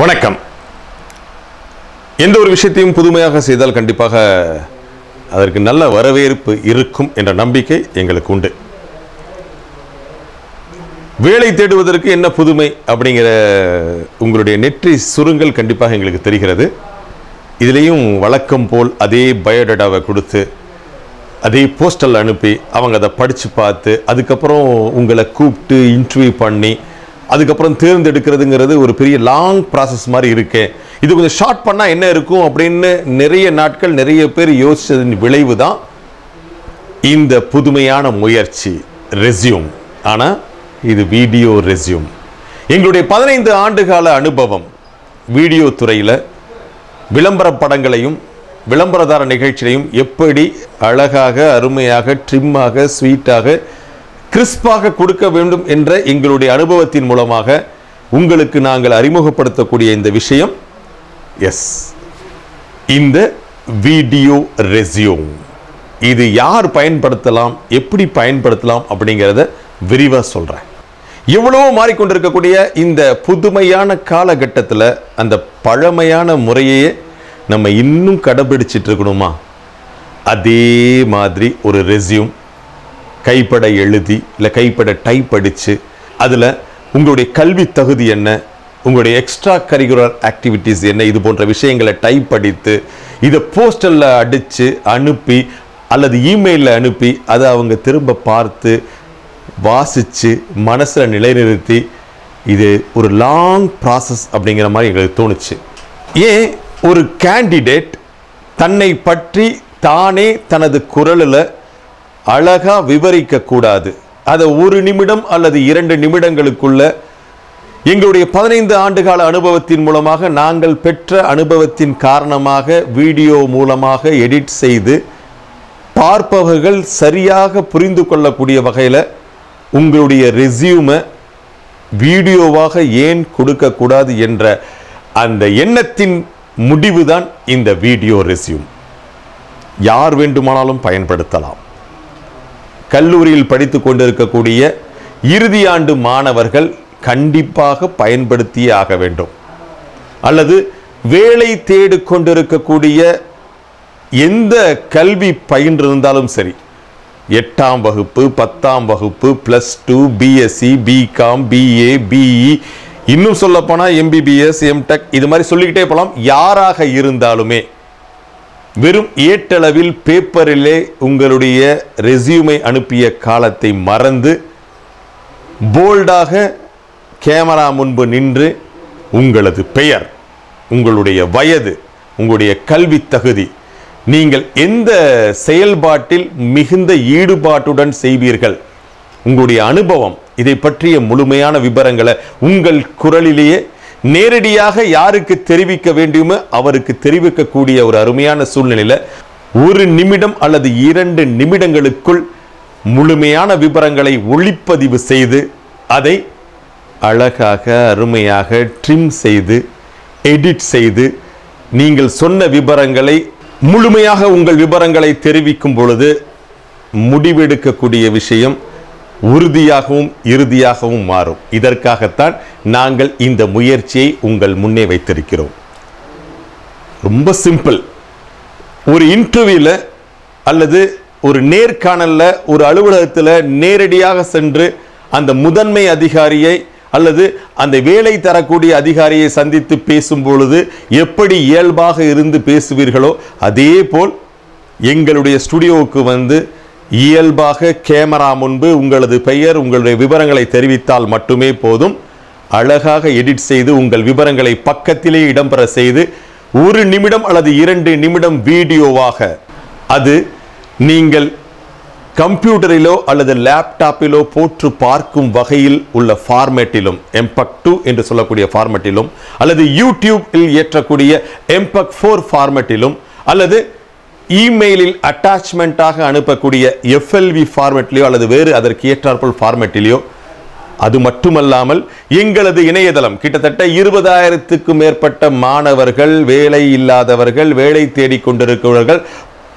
வணக்கம். எந்த ஒரு விஷயத்தையும் புதுமையாக செய்தால் கண்டிப்பாக அதற்கு நல்ல வரவேற்பு இருக்கும் என்ற நம்பிக்கை எங்களுக்கு உண்டு. வேலை தேடுவதற்கு என்ன புதுமை அப்படிங்கிற உங்களுடைய நெற்றி சுருங்கல் கண்டிப்பாக எங்களுக்கு தெரிகிறது. இதுலேயும் வழக்கம் போல் அதே பயோடேட்டாவை கொடுத்து அதே போஸ்டல் அனுப்பி அவங்க அதை படித்து பார்த்து அதுக்கப்புறம் உங்களை கூப்பிட்டு இன்டர்வியூ பண்ணி அதுக்கப்புறம் தேர்ந்தெடுக்கிறதுங்கிறது ஒரு பெரிய லாங் ப்ராசஸ் மாதிரி இருக்குது இது கொஞ்சம் ஷார்ட் பண்ணால் என்ன இருக்கும் அப்படின்னு நிறைய நாட்கள் நிறைய பேர் யோசித்ததின் விளைவு தான் இந்த புதுமையான முயற்சி ரெஸ்யூம் ஆனால் இது வீடியோ ரெஸ்யூம் எங்களுடைய பதினைந்து ஆண்டுகால அனுபவம் வீடியோ துறையில் விளம்பர படங்களையும் விளம்பரதார நிகழ்ச்சியையும் எப்படி அழகாக அருமையாக ட்ரிம்மாக ஸ்வீட்டாக கிறிஸ்பாக கொடுக்க வேண்டும் என்ற எங்களுடைய அனுபவத்தின் மூலமாக உங்களுக்கு நாங்கள் அறிமுகப்படுத்தக்கூடிய இந்த விஷயம். எஸ் இந்த வீடியோ ரெசியூம். இது யார் பயன்படுத்தலாம் எப்படி பயன்படுத்தலாம் அப்படிங்கிறத விரிவாக சொல்கிறேன் எவ்வளவோ மாறிக்கொண்டிருக்கக்கூடிய இந்த புதுமையான காலகட்டத்தில் அந்த பழமையான முறையே நம்ம இன்னும் கடைபிடிச்சிட்டு இருக்கணுமா? அதே மாதிரி ஒரு ரெஸ்யூம் கைப்பட எழுதி இல்லை கைப்பட டைப் அடித்து அதில் உங்களுடைய கல்வி தகுதி என்ன உங்களுடைய எக்ஸ்ட்ரா கரிக்குலர் ஆக்டிவிட்டீஸ் என்ன இது போன்ற விஷயங்களை டைப் அடித்து இதை போஸ்டலில் அடித்து அனுப்பி அல்லது இமெயிலில் அனுப்பி அதை அவங்க திரும்ப பார்த்து வாசித்து மனசில் நிலைநிறுத்தி இது ஒரு லாங் ப்ராசஸ் அப்படிங்கிற மாதிரி எங்களுக்கு தோணுச்சு. ஏன்? ஒரு கேண்டிடேட் தன்னை பற்றி தானே தனது குரலில் அழகா விவரிக்க கூடாது அதை ஒரு நிமிடம் அல்லது இரண்டு நிமிடங்களுக்குள்ள எங்களுடைய பதினைந்து ஆண்டுகால அனுபவத்தின் மூலமாக நாங்கள் பெற்ற அனுபவத்தின் காரணமாக வீடியோ மூலமாக எடிட் செய்து பார்ப்பவர்கள் சரியாக புரிந்து கொள்ளக்கூடிய வகையில் உங்களுடைய ரெஸ்யூமை வீடியோவாக ஏன் கொடுக்கக்கூடாது என்ற அந்த எண்ணத்தின் முடிவுதான் இந்த வீடியோ ரெஸ்யூம் யார் வேண்டுமானாலும் பயன்படுத்தலாம். கல்லூரியில் படித்து கொண்டிருக்கக்கூடிய இறுதி ஆண்டு மாணவர்கள் கண்டிப்பாக பயன்படுத்தியே ஆக வேண்டும். அல்லது வேலை தேடு கொண்டிருக்கக்கூடிய எந்த கல்வி பயின்றிருந்தாலும் சரி எட்டாம் வகுப்பு பத்தாம் வகுப்பு plus two BSc BCom BA BE இன்னும் சொல்லப்போனால் எம்பிபிஎஸ் எம்டெக் இது மாதிரி சொல்லிக்கிட்டே போகலாம் யாராக இருந்தாலுமே வெறும் ஏட்டளவில் பேப்பரிலே உங்களுடைய ரெஸ்யூமை அனுப்பிய காலத்தை மறந்து போல்டாக கேமரா முன்பு நின்று உங்களது பெயர் உங்களுடைய வயது உங்களுடைய கல்வி தகுதி நீங்கள் எந்த செயல்பாட்டில் மிகுந்த ஈடுபாட்டுடன் செய்வீர்கள் உங்களுடைய அனுபவம் இதை பற்றிய முழுமையான விவரங்களை உங்கள் குரலிலேயே நேரடியாக யாருக்கு தெரிவிக்க வேண்டுமோ அவருக்கு தெரிவிக்கக்கூடிய ஒரு அருமையான சூழ்நிலையில் ஒரு நிமிடம் அல்லது இரண்டு நிமிடங்களுக்குள் முழுமையான விவரங்களை ஒளிப்பதிவு செய்து அதை அழகாக அருமையாக ட்ரிம் செய்து எடிட் செய்து நீங்கள் சொன்ன விவரங்களை முழுமையாக உங்கள் விவரங்களை தெரிவிக்கும் பொழுது முடிவெடுக்கக்கூடிய விஷயம். உறுதியாகவும் இறுதியாகவும் மாறும். இதற்காகத்தான் நாங்கள் இந்த முயற்சியை உங்கள் முன்னே வைத்திருக்கிறோம். ரொம்ப சிம்பிள். ஒரு இன்டர்வியூவில் அல்லது ஒரு நேர்காணலில் ஒரு அலுவலகத்தில் நேரடியாக சென்று அந்த முதன்மை அதிகாரியை அல்லது அந்த வேலை தரக்கூடிய அதிகாரியை சந்தித்து பேசும் பொழுது எப்படி இயல்பாக இருந்து பேசுவீர்களோ அதே போல் எங்களுடைய ஸ்டுடியோவுக்கு வந்து இயல்பாக கேமரா முன்பு உங்களது பெயர் உங்களுடைய விவரங்களை தெரிவித்தால் மட்டுமே போதும். அழகாக எடிட் செய்து உங்கள் விவரங்களை பக்கத்திலே இடம்பெற செய்து ஒரு நிமிடம் அல்லது இரண்டு நிமிடம் வீடியோவாக அது நீங்கள் கம்ப்யூட்டரிலோ அல்லது லேப்டாப்பிலோ போற்று பார்க்கும் வகையில் உள்ள ஃபார்மேட்டிலும் எம்பக் டூ என்று சொல்லக்கூடிய ஃபார்மேட்டிலும் அல்லது யூடியூப்பில் ஏற்றக்கூடிய எம்பக் ஃபோர் ஃபார்மேட்டிலும் அல்லது இமெயிலில் அட்டாச்மெண்ட்டாக அனுப்பக்கூடிய எஃப்எல்வி ஃபார்மெட்லேயோ அல்லது வேறு அதற்கு ஏற்றாற்போல் ஃபார்மெட்டிலேயோ அது மட்டுமல்லாமல் எங்களது இணையதளம் கிட்டத்தட்ட இருபதாயிரத்துக்கும் மேற்பட்ட மாணவர்கள் வேலை இல்லாதவர்கள் வேலை தேடிக் கொண்டிருக்கிறவர்கள்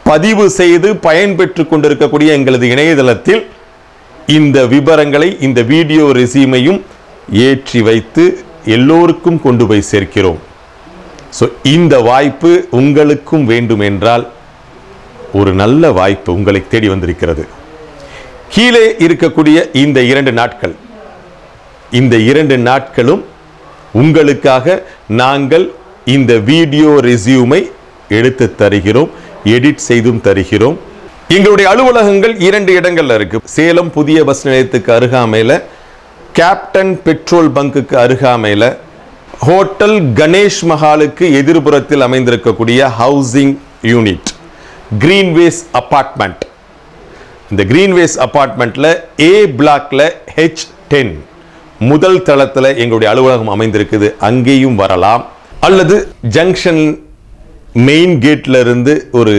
பதிவு செய்து பயன்பெற்று கொண்டிருக்கக்கூடிய எங்களது இணையதளத்தில் இந்த விவரங்களை இந்த வீடியோ ரெசியூமையும் ஏற்றி வைத்து எல்லோருக்கும் கொண்டு போய் சேர்க்கிறோம். ஸோ இந்த வாய்ப்பு உங்களுக்கும் வேண்டும் என்றால் ஒரு நல்ல வாய்ப்பு உங்களை தேடி வந்திருக்கிறது. கீழே இருக்கக்கூடிய இந்த இரண்டு நாட்கள் இந்த இரண்டு நாட்களும் உங்களுக்காக நாங்கள் இந்த வீடியோ ரெசியூமை எடுத்து தருகிறோம் எடிட் செய்தும் தருகிறோம். எங்களுடைய அலுவலகங்கள் இரண்டு இடங்களில் இருக்கு. சேலம் புதிய பஸ் நிலையத்துக்கு அருகாமையில் கேப்டன் பெட்ரோல் பங்குக்கு அருகாமையில் ஹோட்டல் கணேஷ் மஹாலுக்கு எதிர்புறத்தில் அமைந்திருக்கக்கூடிய ஹவுசிங் யூனிட் கிரீன்வேஸ் அபார்ட்மெண்ட் இந்த கிரீன்வேஸ் அப்பார்ட்மெண்ட்டில் ஏ பிளாக்ல ஹெச் டென் முதல் தளத்தில் எங்களுடைய அலுவலகம் அமைந்திருக்குது. அங்கேயும் வரலாம். அல்லது ஜங்ஷன் மெயின் கேட்ல இருந்து ஒரு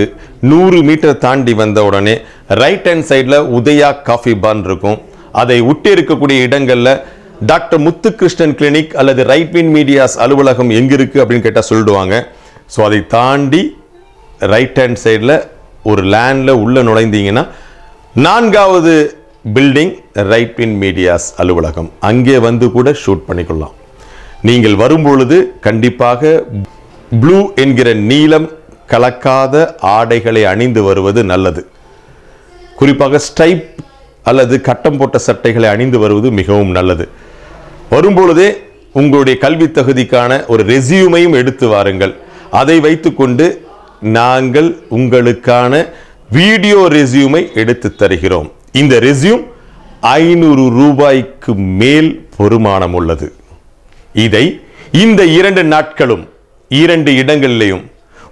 நூறு மீட்டர் தாண்டி வந்த உடனே ரைட் ஹேண்ட் சைடில் உதயா காஃபி பான் இருக்கும். அதை ஒட்டி இருக்கக்கூடிய இடங்களில் டாக்டர் முத்துகிருஷ்ணன் கிளினிக் அல்லது ரைட் வின் மீடியாஸ் அலுவலகம் எங்கே இருக்குது அப்படின்னு கேட்டால் சொல்லிடுவாங்க ஸோ அதை தாண்டி ரைட் ஹேண்ட் சைடில் ஒரு லேண்டில் உள்ளே நுழைந்தீங்கன்னா நான்காவது பில்டிங் ரைட் இன் மீடியாஸ் அலுவலகம். அங்கே வந்து கூட ஷூட் பண்ணிக்கொள்ளலாம் நீங்கள் வரும்பொழுது கண்டிப்பாக ப்ளூ என்கிற நீளம் கலக்காத ஆடைகளை அணிந்து வருவது நல்லது. குறிப்பாக ஸ்டைப் அல்லது கட்டம் போட்ட சட்டைகளை அணிந்து வருவது மிகவும் நல்லது. வரும்பொழுதே உங்களுடைய கல்வி தகுதிக்கான ஒரு ரெசியூமையும் எடுத்து வாருங்கள். அதை வைத்துக்கொண்டு நாங்கள் உங்களுக்கான வீடியோ ரெசியூமை எடுத்து தருகிறோம். இந்த ரெசியூம் ஐநூறு ரூபாய்க்கு மேல் பொறுமானம் உள்ளது. இதை இந்த இரண்டு நாட்களும் இரண்டு இடங்களிலேயும்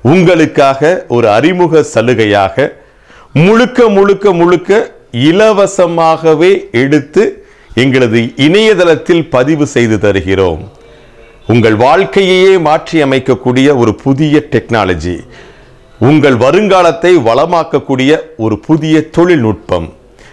உங்களுக்காக ஒரு அறிமுக சலுகையாக முழுக்க முழுக்க முழுக்க இலவசமாகவே எடுத்து எங்களது இணையதளத்தில் பதிவு செய்து தருகிறோம். உங்கள் வாழ்க்கையையே மாற்றி அமைக்கக்கூடிய ஒரு புதிய டெக்னாலஜி உங்கள் வருங்காலத்தை வளமாக்கக்கூடிய ஒரு புதிய தொழில்நுட்பம்.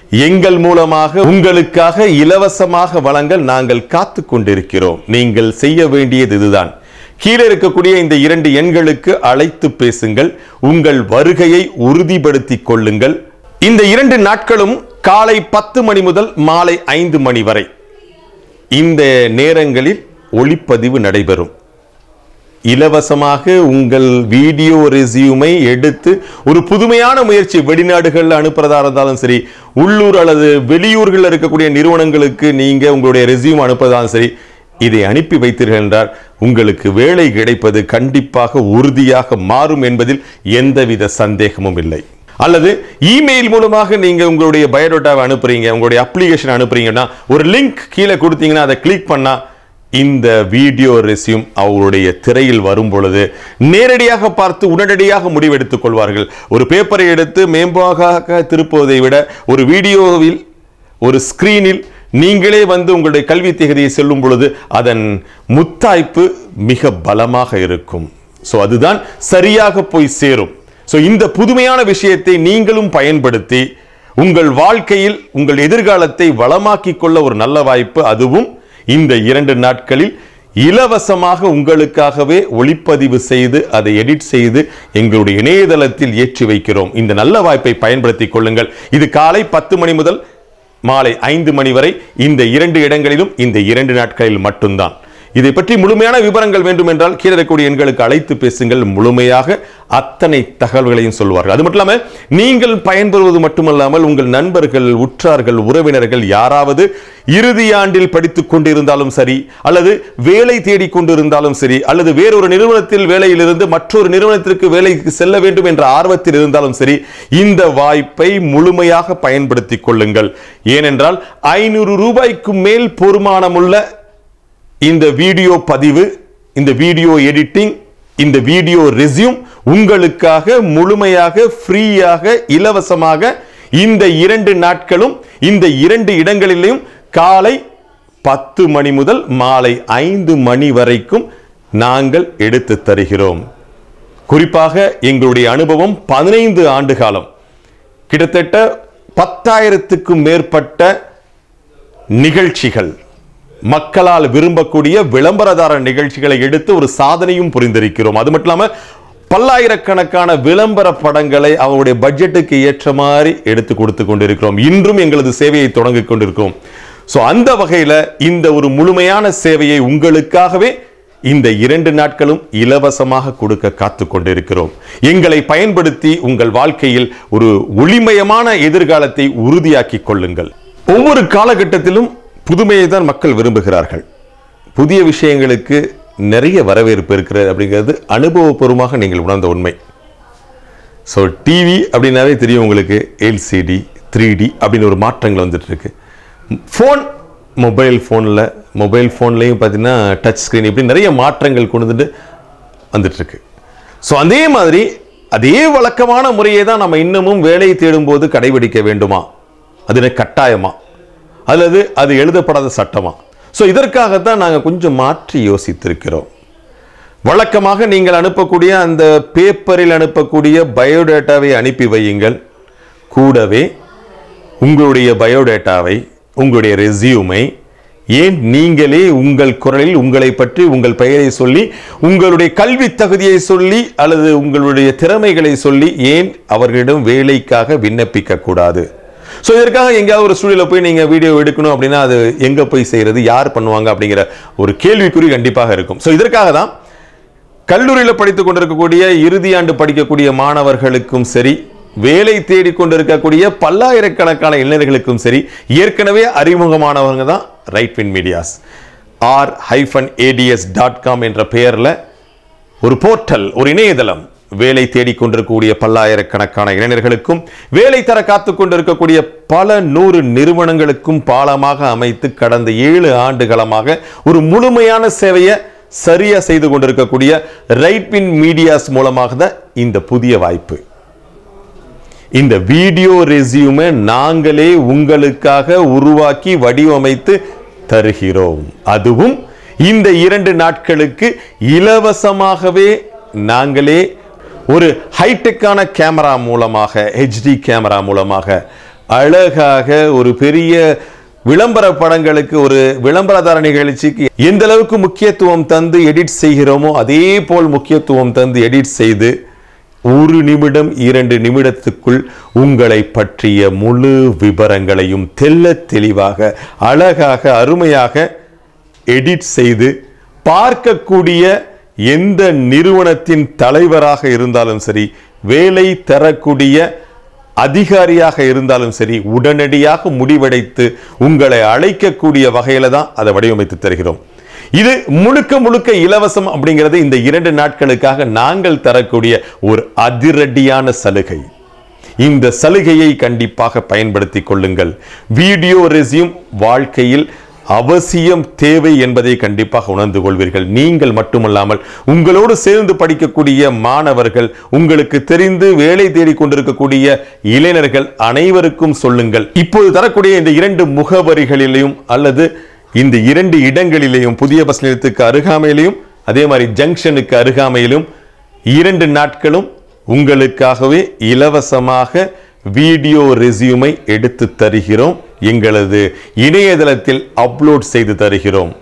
எங்கள் மூலமாக உங்களுக்காக இலவசமாக வழங்க நாங்கள் காத்து கொண்டிருக்கிறோம். நீங்கள் செய்ய வேண்டியது இதுதான். கீழே இருக்கக்கூடிய இந்த இரண்டு எண்களுக்கு அழைத்து பேசுங்கள். உங்கள் வருகையை உறுதிப்படுத்திக் கொள்ளுங்கள். இந்த இரண்டு நாட்களும் காலை பத்து மணி முதல் மாலை ஐந்து மணி வரை. இந்த நேரங்களில் ஒளிப்பதிவு நடைபெறும். இலவசமாக உங்கள் வீடியோ ரெசியூமை எடுத்து ஒரு புதுமையான முயற்சி வெளிநாடுகளில் அனுப்புறதா இருந்தாலும் சரி உள்ளூர் அல்லது வெளியூர்களில் இருக்கக்கூடிய நிறுவனங்களுக்கு நீங்க உங்களுடைய ரெசியூம் அனுப்புறதாலும் சரி இதை அனுப்பி வைத்தீர்கள் என்றால் உங்களுக்கு வேலை கிடைப்பது கண்டிப்பாக உறுதியாக மாறும் என்பதில் எந்தவித சந்தேகமும் இல்லை. அல்லது இமெயில் மூலமாக நீங்கள் உங்களுடைய பயோடேட்டாவை அனுப்புறீங்க உங்களுடைய அப்ளிகேஷன் அனுப்புறீங்கன்னா ஒரு லிங்க் கீழே கொடுத்தீங்கன்னா அதை கிளிக் பண்ணால் இந்த வீடியோ ரெசியூம் அவருடைய திரையில் வரும் பொழுது நேரடியாக பார்த்து உடனடியாக முடிவெடுத்துக் கொள்வார்கள். ஒரு பேப்பரை எடுத்து மேம்பாக திருப்புவதை விட ஒரு வீடியோவில் ஒரு ஸ்கிரீனில் நீங்களே வந்து உங்களுடைய கல்வி தகுதியை செல்லும் பொழுது அதன் முத்தாய்ப்பு மிக பலமாக இருக்கும். ஸோ அதுதான் சரியாக போய் சேரும். ஸோ இந்த புதுமையான விஷயத்தை நீங்களும் பயன்படுத்தி உங்கள் வாழ்க்கையில் உங்கள் எதிர்காலத்தை வளமாக்கிக் கொள்ள ஒரு நல்ல வாய்ப்பு அதுவும் இந்த இரண்டு நாட்களில் இலவசமாக உங்களுக்காகவே ஒளிப்பதிவு செய்து அதை எடிட் செய்து எங்களுடைய இணையதளத்தில் ஏற்றி வைக்கிறோம். இந்த நல்ல வாய்ப்பை பயன்படுத்திக் கொள்ளுங்கள். இது காலை பத்து மணி முதல் மாலை ஐந்து மணி வரை. இந்த இரண்டு இடங்களிலும் இந்த இரண்டு நாட்களில் மட்டும்தான். இதை பற்றி முழுமையான விவரங்கள் வேண்டும் என்றால் கீழே இருக்கக்கூடிய எண்களுக்கு அழைத்து பேசுங்கள். முழுமையாக அத்தனை தகவல்களையும் சொல்வார்கள். அது மட்டும் இல்லாமல் நீங்கள் பயன்பெறுவது மட்டுமல்லாமல் உங்கள் நண்பர்கள் உற்றார்கள் உறவினர்கள் யாராவது இறுதி ஆண்டில் படித்துக் கொண்டிருந்தாலும் சரி அல்லது வேலை தேடிக் கொண்டிருந்தாலும் சரி அல்லது வேறொரு நிறுவனத்தில் வேலையிலிருந்து மற்றொரு நிறுவனத்திற்கு வேலைக்கு செல்ல வேண்டும் என்ற ஆர்வத்தில் இருந்தாலும் சரி இந்த வாய்ப்பை முழுமையாக பயன்படுத்திக் கொள்ளுங்கள். ஏனென்றால் ஐநூறு ரூபாய்க்கு மேல் பொறுமானமுள்ள இந்த வீடியோ பதிவு இந்த வீடியோ எடிட்டிங் இந்த வீடியோ ரெசியூம் உங்களுக்காக முழுமையாக ஃப்ரீயாக இலவசமாக இந்த இரண்டு நாட்களும் இந்த இரண்டு இடங்களிலும் காலை பத்து மணி முதல் மாலை ஐந்து மணி வரைக்கும் நாங்கள் எடுத்து தருகிறோம். குறிப்பாக எங்களுடைய அனுபவம் பதினைந்து ஆண்டு காலம். கிட்டத்தட்ட பத்தாயிரத்துக்கும் மேற்பட்ட நிகழ்ச்சிகள். மக்களால் விரும்பக்கூடிய விளம்பரதார நிகழ்ச்சிகளை எடுத்து ஒரு சாதனையும் புரிந்திருக்கிறோம். அது மட்டும் இல்லாமல் பல்லாயிரக்கணக்கான விளம்பர படங்களை அவருடைய பட்ஜெட்டுக்கு ஏற்ற மாதிரி எடுத்து கொடுத்து கொண்டிருக்கிறோம். இன்றும் எங்களது சேவையை தொடங்கி கொண்டிருக்கிறோம். ஸோ அந்த வகையில் இந்த ஒரு முழுமையான சேவையை உங்களுக்காகவே இந்த இரண்டு நாட்களும் இலவசமாக கொடுக்க காத்து கொண்டிருக்கிறோம். எங்களை பயன்படுத்தி உங்கள் வாழ்க்கையில் ஒரு ஒளிமயமான எதிர்காலத்தை உறுதியாக்கி கொள்ளுங்கள். ஒவ்வொரு காலகட்டத்திலும் புதுமையை தான் மக்கள் விரும்புகிறார்கள். புதிய விஷயங்களுக்கு நிறைய வரவேற்பு இருக்கிறது அப்படிங்கிறது அனுபவபூர்வமாக நீங்கள் உணர்ந்த உண்மை. ஸோ டிவி அப்படின்னாவே தெரியும் உங்களுக்கு எல்சிடி த்ரீ டி அப்படின்னு ஒரு மாற்றங்கள் வந்துட்டுருக்கு ஃபோன் மொபைல் ஃபோனில் மொபைல் ஃபோன்லேயும் பார்த்தீங்கன்னா டச் ஸ்க்ரீன் இப்படி நிறைய மாற்றங்கள் கொண்டு வந்துட்டு ஸோ அதே மாதிரி அதே வழக்கமான முறையை தான் நம்ம இன்னமும் வேலை தேடும்போது கடைபிடிக்க வேண்டுமா? அது கட்டாயமாக அல்லது அது எழுதப்படாத சட்டமா? ஸோ இதற்காகத்தான் நாங்கள் கொஞ்சம் மாற்றி யோசித்திருக்கிறோம். வழக்கமாக நீங்கள் அனுப்பக்கூடிய அந்த பேப்பரில் அனுப்பக்கூடிய பயோடேட்டாவை அனுப்பி வையுங்கள். கூடவே உங்களுடைய பயோடேட்டாவை உங்களுடைய ரெசியூமை ஏன் நீங்களே உங்கள் குரலில் உங்களை பற்றி உங்கள் பெயரை சொல்லி உங்களுடைய கல்வி தகுதியை சொல்லி அல்லது உங்களுடைய திறமைகளை சொல்லி ஏன் அவர்களிடம் வேலைக்காக விண்ணப்பிக்க கூடாது? ஸோ இதற்காக எங்கேயாவது ஒரு ஸ்டுடியோவில் போய் நீங்கள் வீடியோ எடுக்கணும் அப்படின்னா அது எங்கே போய் செய்கிறது யார் பண்ணுவாங்க அப்படிங்கிற ஒரு கேள்விக்குறி கண்டிப்பாக இருக்கும். ஸோ இதற்காக தான் கல்லூரியில் படித்துக் கொண்டிருக்கக்கூடிய இறுதி ஆண்டு படிக்கக்கூடிய மாணவர்களுக்கும் சரி வேலை தேடிக்கொண்டிருக்கக்கூடிய பல்லாயிரக்கணக்கான இளைஞர்களுக்கும் சரி ஏற்கனவே அறிமுகமானவங்க தான் Right Win Medias R hyphen ATS dot com என்ற பெயரில் ஒரு போர்ட்டல் ஒரு இணையதளம் வேலை தேடிக்கொண்டிருக்கக்கூடிய பல்லாயிரக்கணக்கான இளைஞர்களுக்கும் வேலை தர காத்துக் கொண்டிருக்கக்கூடிய பல நூறு நிறுவனங்களுக்கும் பாலமாக அமைத்து கடந்த ஏழு ஆண்டுகளமாக ஒரு முழுமையான சேவையை சரியா செய்து கொண்டிருக்கக்கூடிய ரைட்வின் மீடியாஸ் மூலமாக தான் இந்த புதிய வாய்ப்பு. இந்த வீடியோ ரெசியூமை நாங்களே உங்களுக்காக உருவாக்கி வடிவமைத்து தருகிறோம். அதுவும் இந்த இரண்டு நாட்களுக்கு இலவசமாகவே நாங்களே ஒரு ஹைடெக்கான கேமரா மூலமாக ஹெச்டி கேமரா மூலமாக அழகாக ஒரு பெரிய விளம்பர படங்களுக்கு ஒரு விளம்பரதார நிகழ்ச்சிக்கு எந்த அளவுக்கு முக்கியத்துவம் தந்து எடிட் செய்கிறோமோ அதே போல் முக்கியத்துவம் தந்து எடிட் செய்து ஒரு நிமிடம் இரண்டு நிமிடத்துக்குள் உங்களை பற்றிய முழு விவரங்களையும் தெல்ல தெளிவாக அழகாக அருமையாக எடிட் செய்து பார்க்கக்கூடிய எந்த நிறுவனத்தின் தலைவராக இருந்தாலும் சரி வேலை தரக்கூடிய அதிகாரியாக இருந்தாலும் சரி உடனடியாக முடிவடைத்து உங்களை அழைக்கக்கூடிய வகையில தான் அதை வடிவமைத்து தருகிறோம். இது முழுக்க முழுக்க இலவசம் அப்படிங்கிறது இந்த இரண்டு நாட்களுக்காக நாங்கள் தரக்கூடிய ஒரு அதிரடியான சலுகை. இந்த சலுகையை கண்டிப்பாக பயன்படுத்தி கொள்ளுங்கள். வீடியோ ரெசியூம் வாழ்க்கையில் அவசியம் தேவை என்பதை கண்டிப்பாக உணர்ந்து கொள்வீர்கள். நீங்கள் மட்டுமல்லாமல் உங்களோடு சேர்ந்து படிக்கக்கூடிய மாணவர்கள் உங்களுக்கு தெரிந்து வேலை தேடிக் கொண்டிருக்கக்கூடிய இளைஞர்கள் அனைவருக்கும் சொல்லுங்கள். இப்போது தரக்கூடிய இந்த இரண்டு முகவரிகளிலையும் அல்லது இந்த இரண்டு இடங்களிலேயும் புதிய பஸ் நிலையத்துக்கு அருகாமையிலையும் அதே மாதிரி ஜங்ஷனுக்கு அருகாமையிலும் இரண்டு நாட்களும் உங்களுக்காகவே இலவசமாக வீடியோ ரெசியூமை எடுத்து தருகிறோம். எங்களது இணையதளத்தில் அப்லோட் செய்து தருகிறோம்.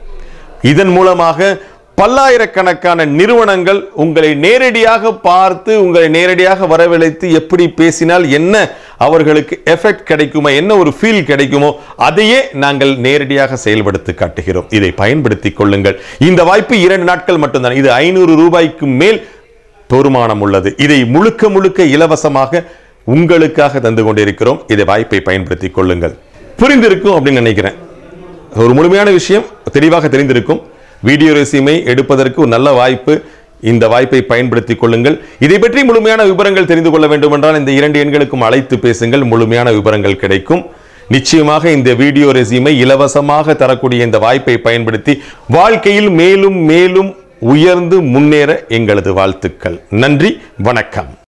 இதன் மூலமாக பல்லாயிரக்கணக்கான நிறுவனங்கள் உங்களை நேரடியாக பார்த்து உங்களை நேரடியாக வரவழைத்து எப்படி பேசினால் என்ன அவர்களுக்கு எஃபெக்ட் கிடைக்குமோ என்ன ஒரு ஃபீல் கிடைக்குமோ அதையே நாங்கள் நேரடியாக செயல்படுத்தி காட்டுகிறோம். இதை பயன்படுத்திக் கொள்ளுங்கள். இந்த வாய்ப்பு இரண்டு நாட்கள் மட்டும்தான். இது ஐநூறு ரூபாய்க்கு மேல் பெருமானம் உள்ளது. இதை முழுக்க முழுக்க இலவசமாக உங்களுக்காக தந்து கொண்டிருக்கிறோம். இதை வாய்ப்பை பயன்படுத்திக் கொள்ளுங்கள். புரிந்திருக்கும் அப்படின்னு நினைக்கிறேன். ஒரு முழுமையான விஷயம் தெளிவாக தெரிந்திருக்கும். வீடியோ ரெசியூமை எடுப்பதற்கு ஒரு நல்ல வாய்ப்பு. இந்த வாய்ப்பை பயன்படுத்திக் கொள்ளுங்கள். இதை பற்றி முழுமையான விவரங்கள் தெரிந்து கொள்ள வேண்டும் என்றால் இந்த இரண்டு எண்களுக்கும் அழைத்து பேசுங்கள். முழுமையான விவரங்கள் கிடைக்கும். நிச்சயமாக இந்த வீடியோ ரெசியூமை இலவசமாக தரக்கூடிய இந்த வாய்ப்பை பயன்படுத்தி வாழ்க்கையில் மேலும் மேலும் உயர்ந்து முன்னேற எங்களது வாழ்த்துக்கள். நன்றி வணக்கம்.